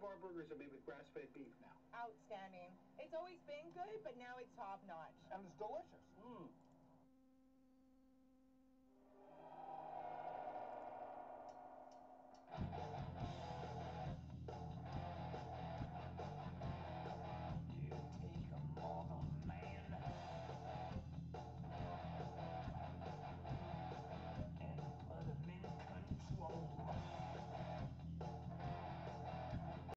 of our burgers are made with grass-fed beef now. Outstanding. It's always been good, but now it's top notch. And it's delicious. Mm.